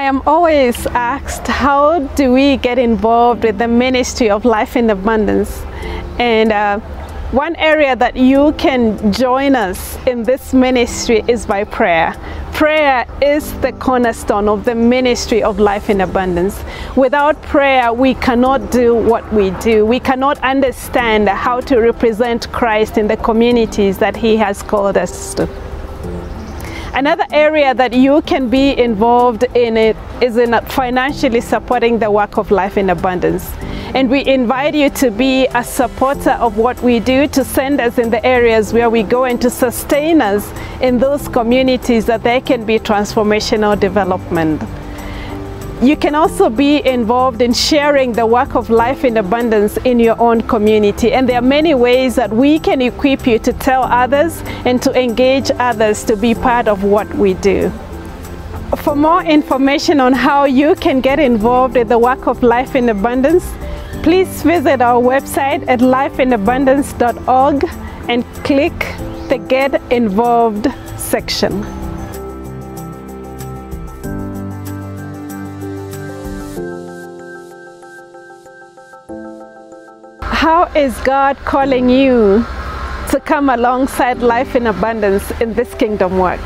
I am always asked how do we get involved with the ministry of life in abundance and uh, one area that you can join us in this ministry is by prayer. Prayer is the cornerstone of the ministry of life in abundance. Without prayer, we cannot do what we do. We cannot understand how to represent Christ in the communities that He has called us to. Another area that you can be involved in it is in financially supporting the work of life in abundance. And we invite you to be a supporter of what we do, to send us in the areas where we go and to sustain us in those communities that there can be transformational development. You can also be involved in sharing the work of life in abundance in your own community. And there are many ways that we can equip you to tell others and to engage others to be part of what we do. For more information on how you can get involved in the work of life in abundance, please visit our website at lifeinabundance.org and click the Get Involved section. How is God calling you to come alongside life in abundance in this kingdom work?